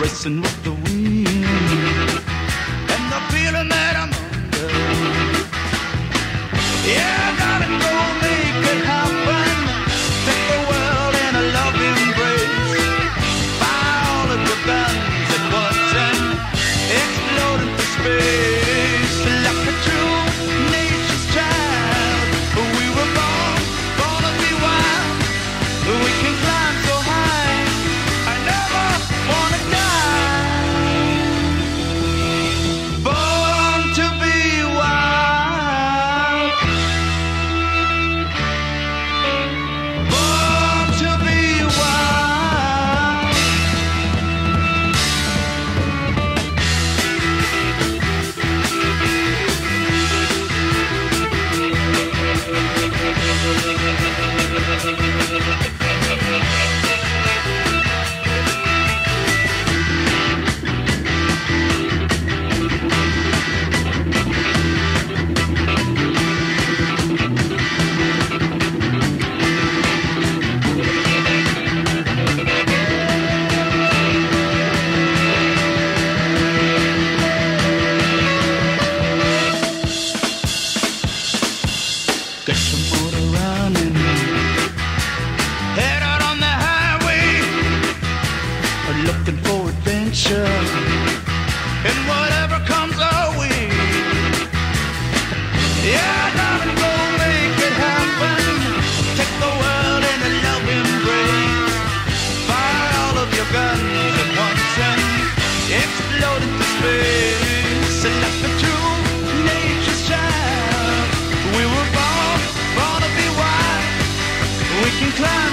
Racing with the wind. Got your motor running. Head out on the highway, looking for adventure. And whatever comes our way, yeah, darling, go make it happen. Take the world in a loving embrace. Fire all of your guns at once and explode into space. cloud.